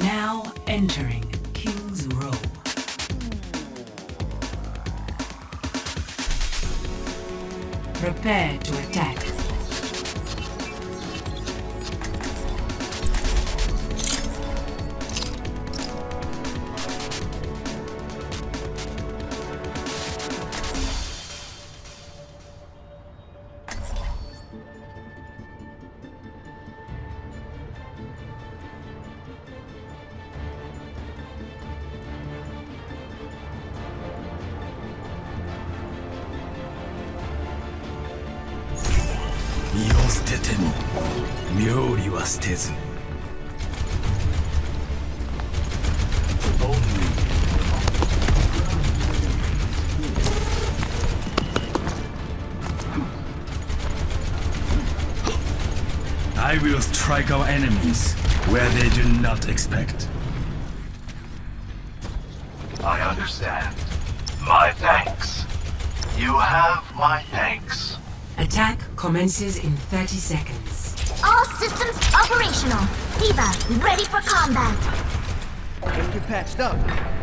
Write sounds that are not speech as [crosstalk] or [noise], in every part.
Now entering King's Row. Prepare to attack. 身を捨てても妙理は捨てず I will strike our enemies where they do not expect. I understand. My thanks. You have my thanks. Attack commences in 30 seconds. All systems operational. D.Va, ready for combat. Let's get patched up.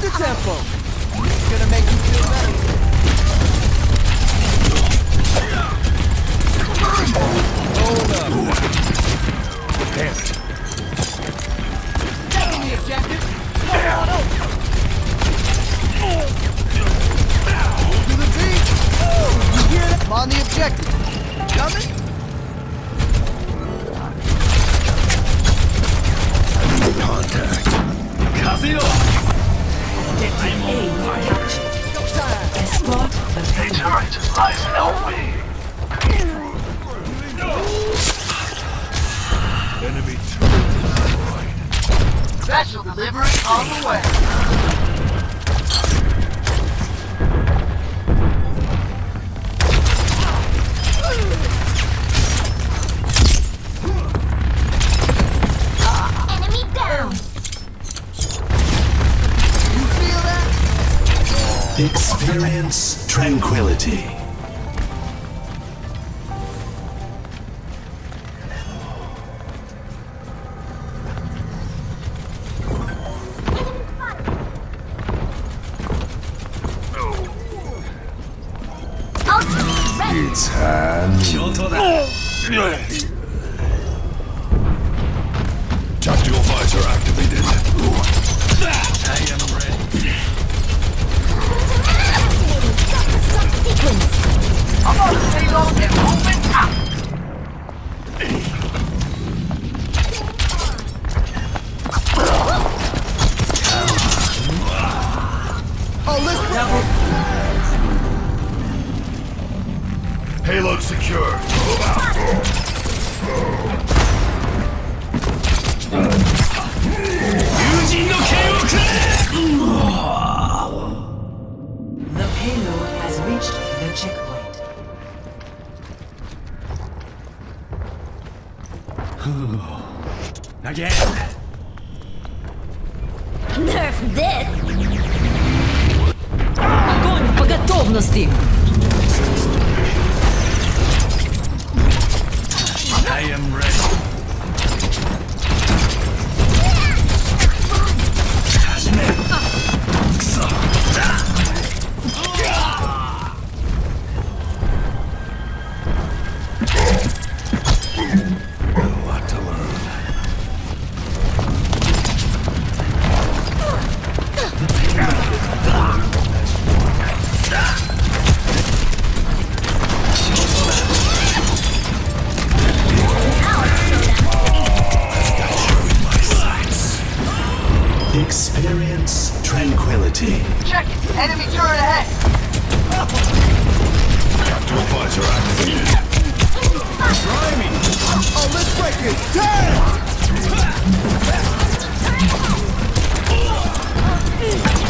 The tempo. It's gonna make you feel better. Hold up. Damn it. Taking the objective. Come on over. To the beat. You hear that? I'm on the objective. Coming? Contact. Casino! Objective A captured. Escort. Enemy turret Special delivery on the way. Experience tranquility. Огонь по готовности! I am ready. Experience tranquility. Check it. Enemy turret ahead. Tactical visor activated. Oh, let's break it! Damn!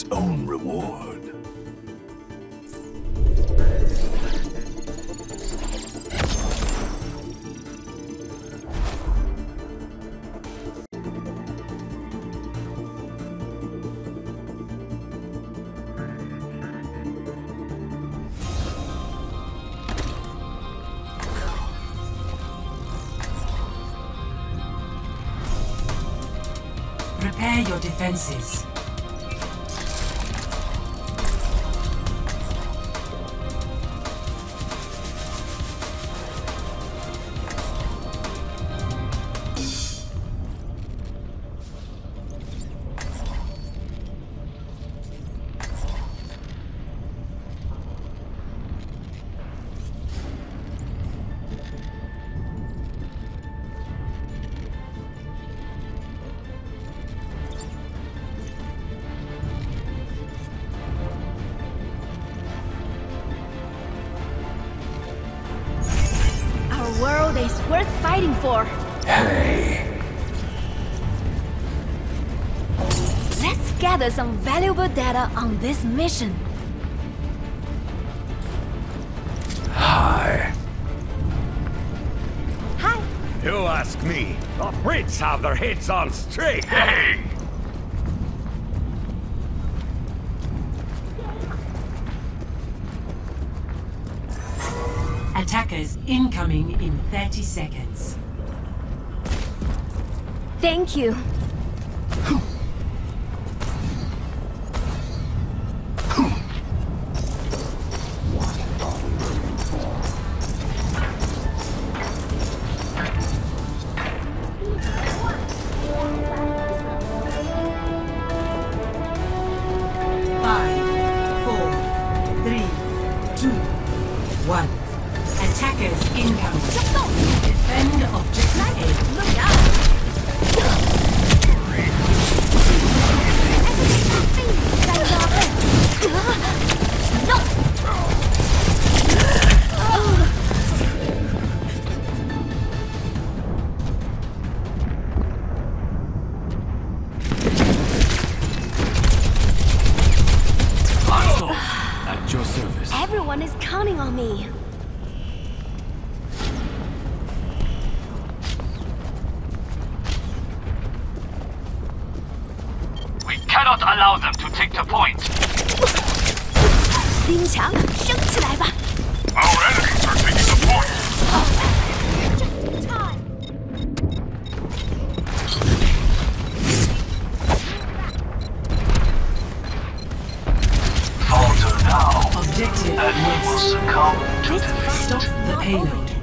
its own reward. Prepare your defenses. Worth fighting for. Hey. Let's gather some valuable data on this mission. Hi. Hi. You ask me. The Brits have their heads on straight. Hey. Attackers incoming in 30 seconds. Thank you. [laughs] Objective and we will succumb to This. Stop the payload.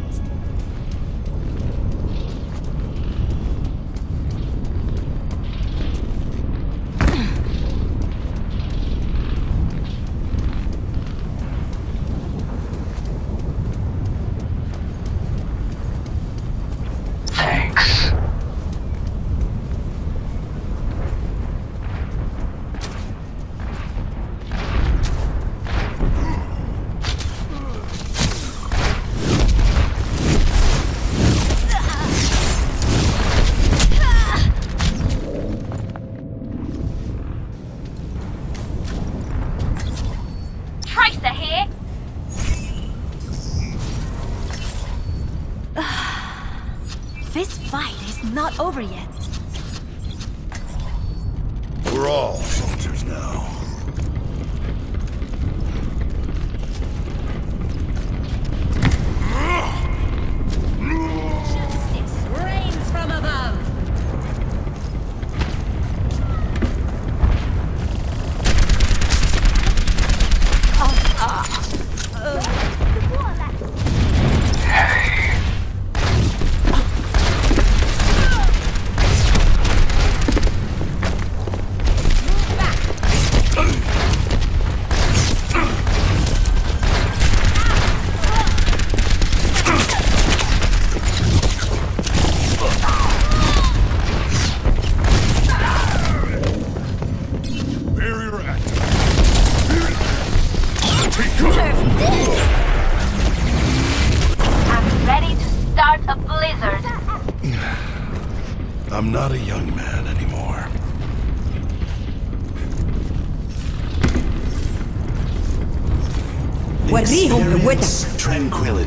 Not over yet. We're all soldiers now.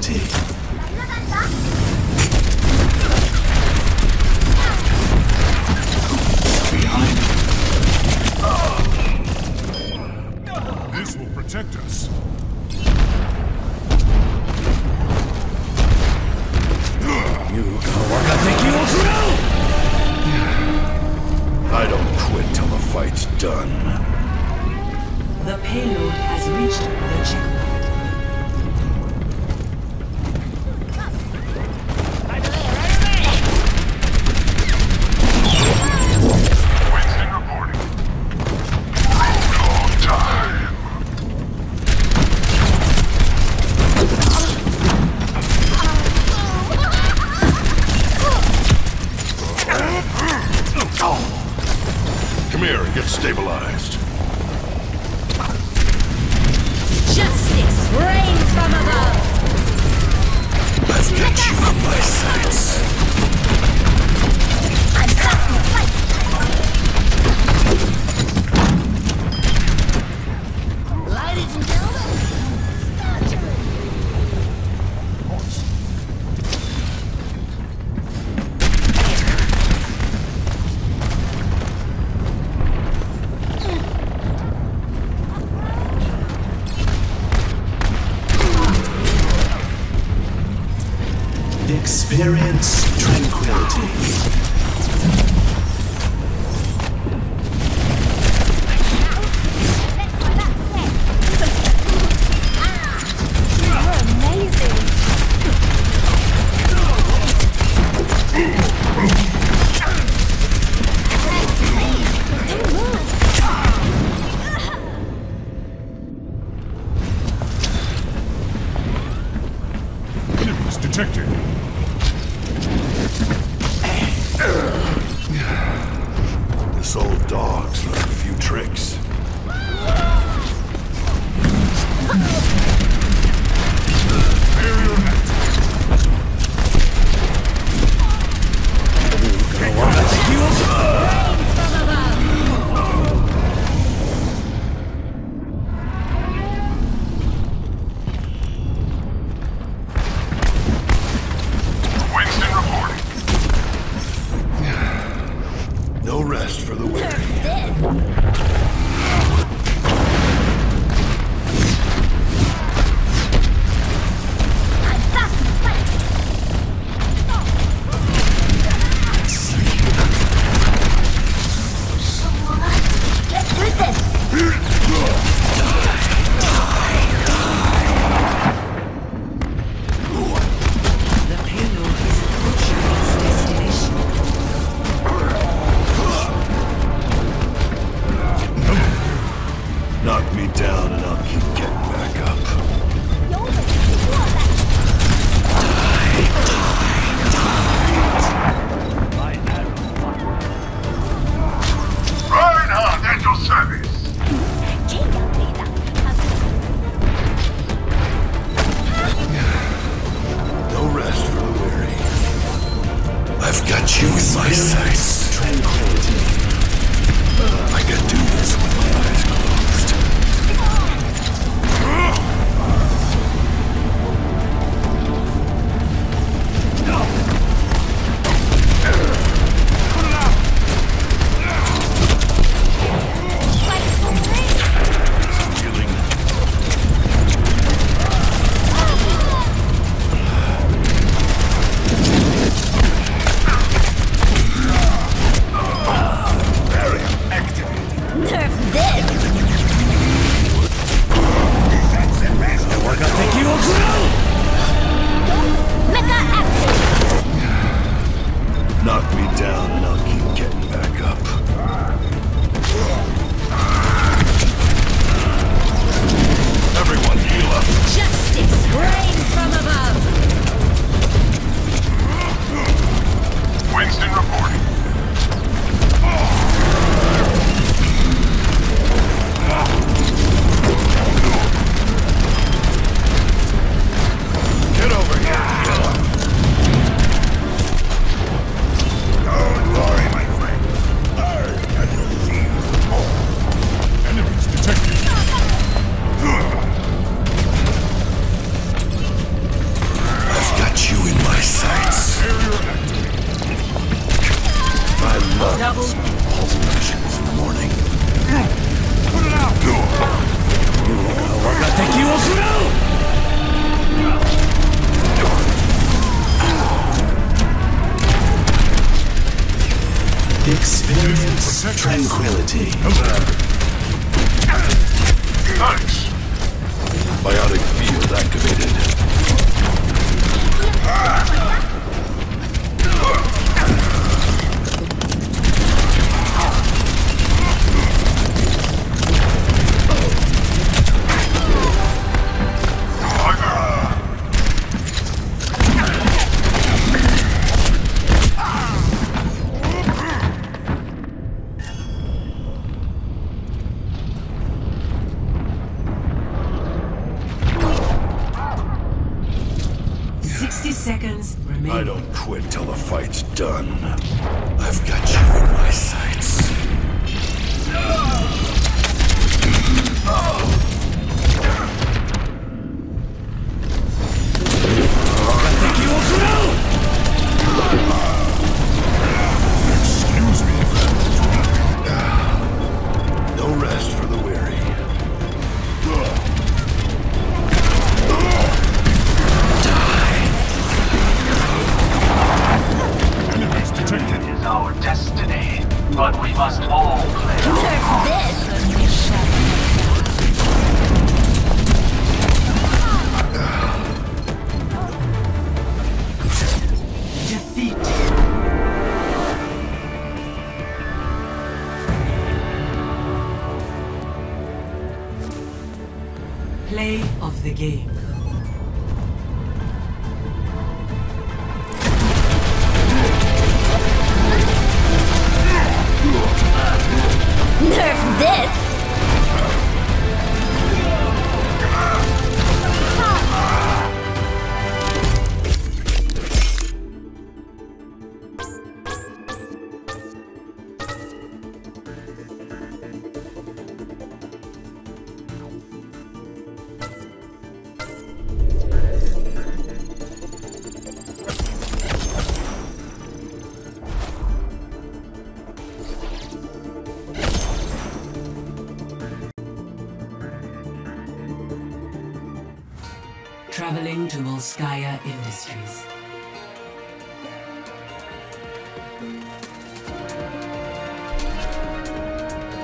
Tranquility.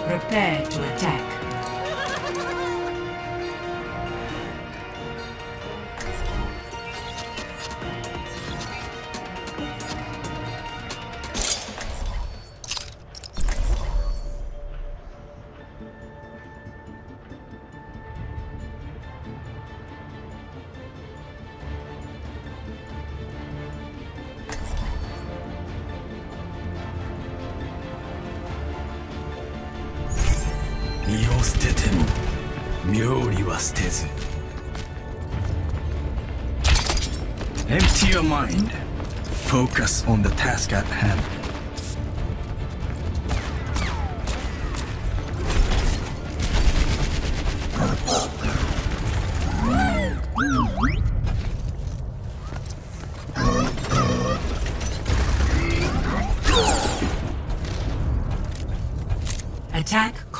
Prepare to attack.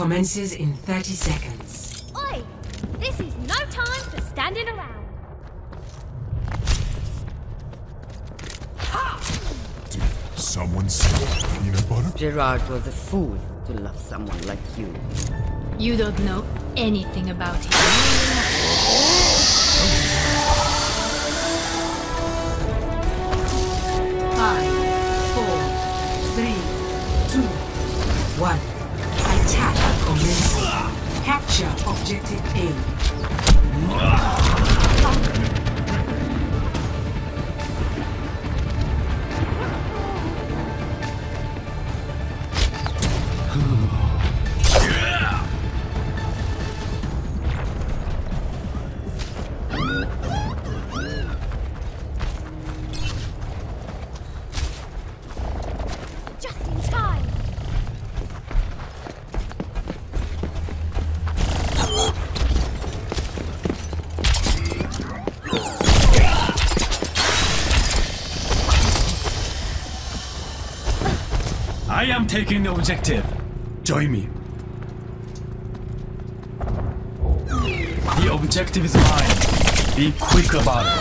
commences in 30 seconds. Oi! This is no time for standing around. Ha! Did someone steal peanut butter? Gerard was a fool to love someone like you. You don't know anything about him. Five, four, three, two, one. Objective A. I am taking the objective. Join me. The objective is mine. Be quick about it.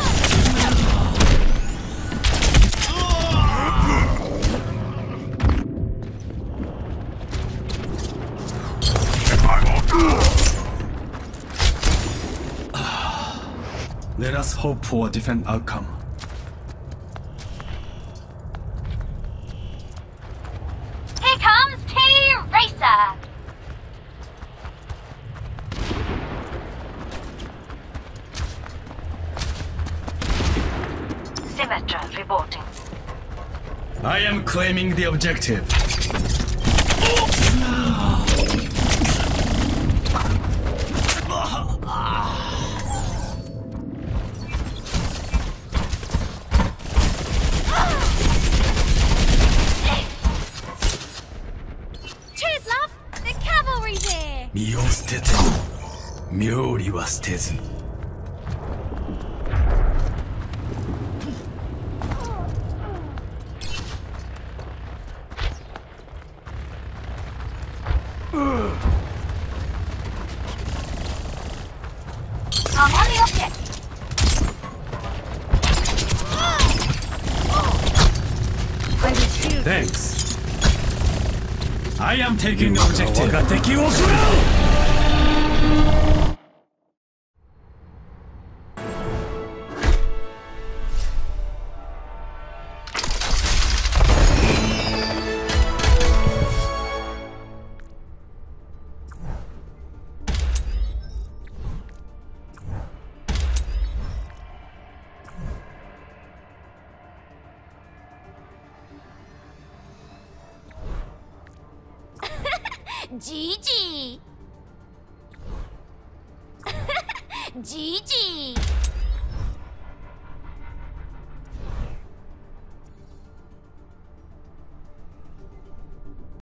Let us hope for a different outcome. am claiming the objective. Cheers, love! The cavalry's here! 身を捨てて妙理は捨てず I am taking the objective.